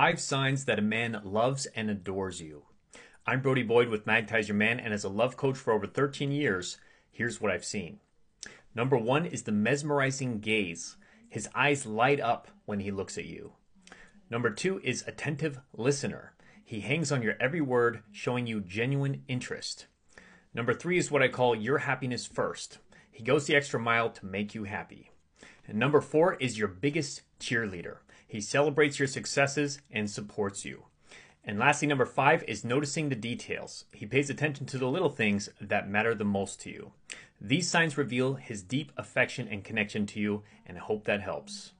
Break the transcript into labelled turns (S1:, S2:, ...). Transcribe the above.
S1: Five signs that a man loves and adores you. I'm Brody Boyd with Magnetize Your Man, and as a love coach for over 13 years, here's what I've seen. Number one is the mesmerizing gaze. His eyes light up when he looks at you. Number two is attentive listener. He hangs on your every word, showing you genuine interest. Number three is what I call your happiness first. He goes the extra mile to make you happy. And number four is your biggest cheerleader. He celebrates your successes and supports you. And lastly, number five is noticing the details. He pays attention to the little things that matter the most to you. These signs reveal his deep affection and connection to you, and I hope that helps.